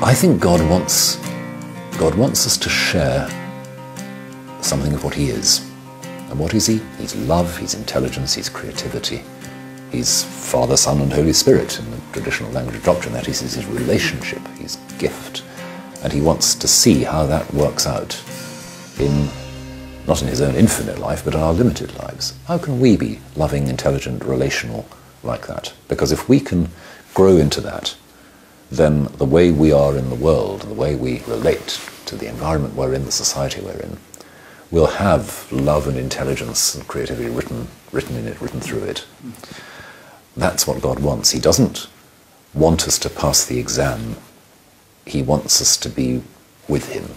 I think God wants, God wants us to share something of what He is. And what is He? He's love, He's intelligence, He's creativity. He's Father, Son, and Holy Spirit in the traditional language of doctrine. That is His relationship, His gift. And He wants to see how that works out in, not in His own infinite life, but in our limited lives. How can we be loving, intelligent, relational like that? Because if we can grow into that, then the way we are in the world, the way we relate to the environment we're in, the society we're in, will have love and intelligence and creativity written, written in it, written through it. That's what God wants. He doesn't want us to pass the exam. He wants us to be with Him.